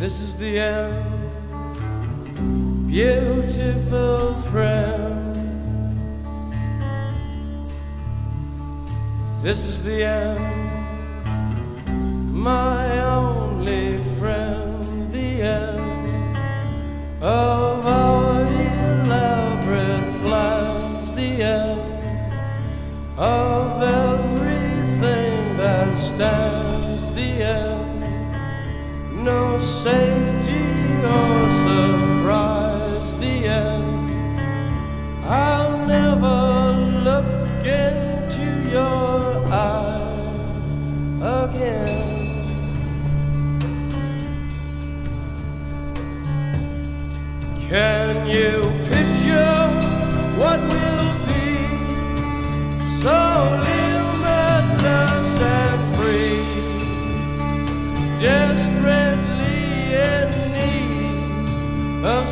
This is the end, beautiful friend. This is the end, my only friend, the end of não sei.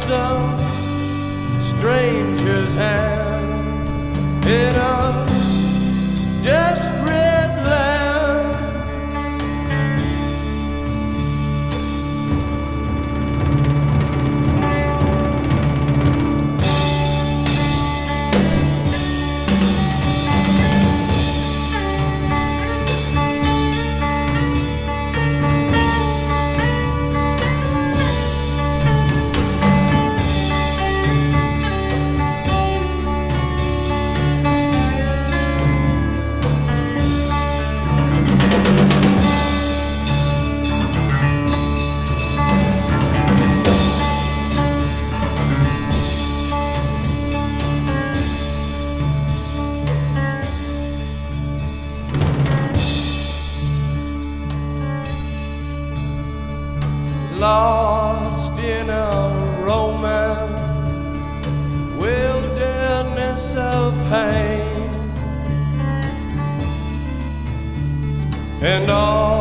Some stranger's hand lost in a romance, wilderness of pain, and all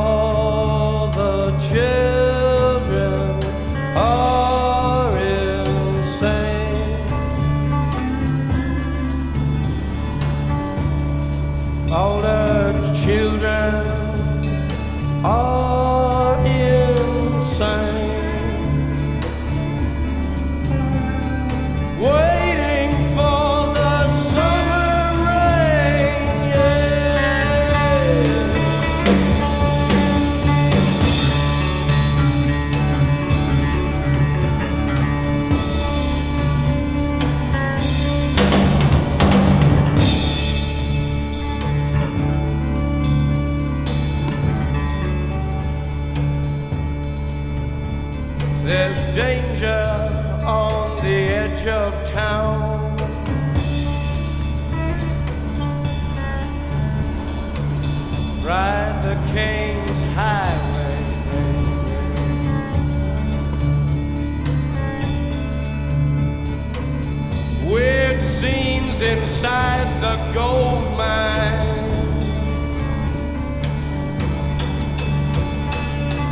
There's danger on the edge of town. Ride the King's Highway. Weird scenes inside the gold mine.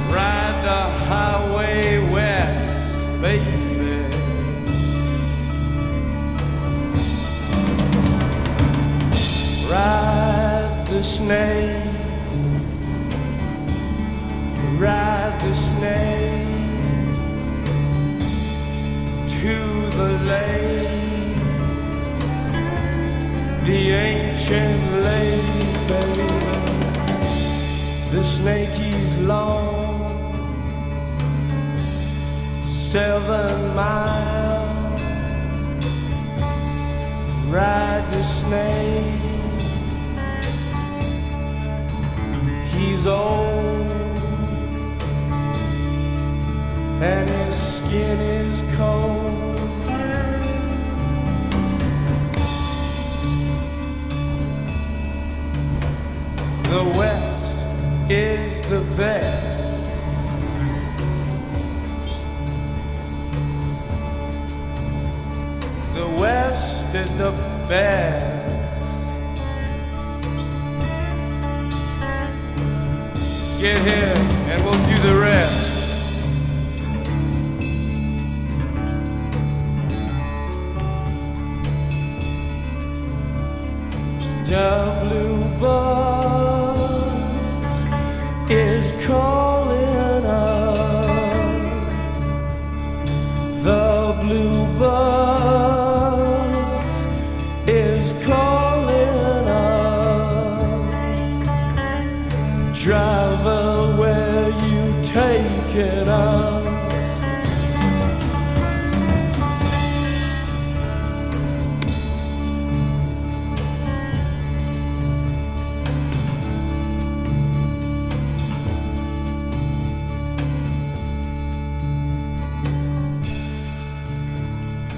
Ride the highway to the ancient lake, baby. The snake he's long, seven miles. Ride the snake. He's old, and his skin is cold. The West is the best. The West is the best. Get here and we'll do the rest. The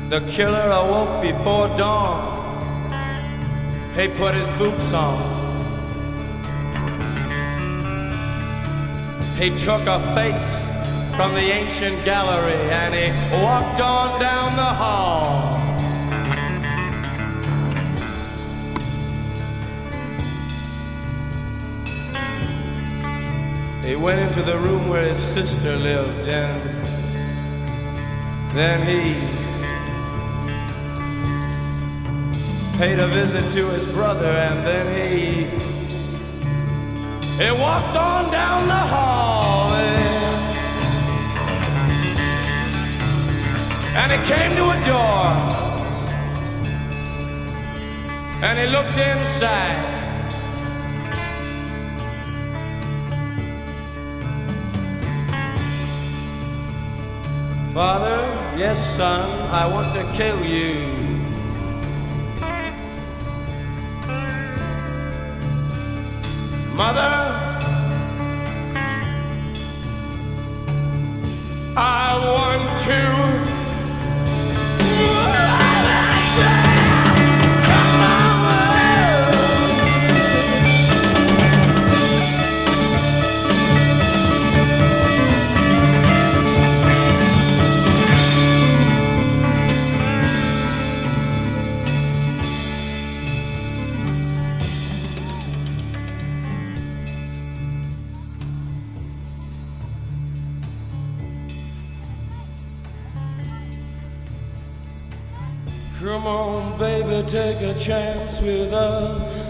The killer awoke before dawn. He put his boots on. He took a face from the ancient gallery and he walked on down the hall. He went into the room where his sister lived and then he paid a visit to his brother and then he he walked on down the hall and, and he came to a door. And he looked inside. Father, yes son, I want to kill you Come on, baby, take a chance with us.